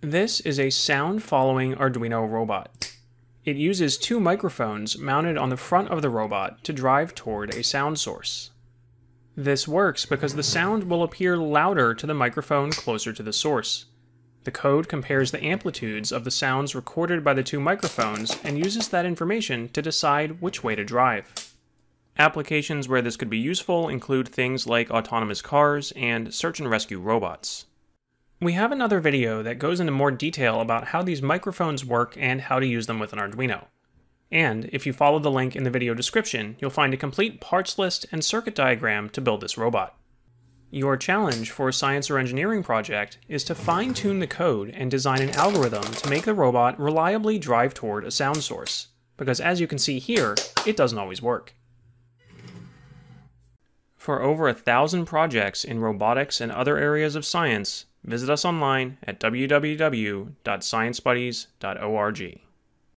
This is a sound-following Arduino robot. It uses two microphones mounted on the front of the robot to drive toward a sound source. This works because the sound will appear louder to the microphone closer to the source. The code compares the amplitudes of the sounds recorded by the two microphones and uses that information to decide which way to drive. Applications where this could be useful include things like autonomous cars and search and rescue robots. We have another video that goes into more detail about how these microphones work and how to use them with an Arduino. And if you follow the link in the video description, you'll find a complete parts list and circuit diagram to build this robot. Your challenge for a science or engineering project is to fine-tune the code and design an algorithm to make the robot reliably drive toward a sound source, because as you can see here, it doesn't always work. For over a thousand projects in robotics and other areas of science, Visit us online at www.sciencebuddies.org.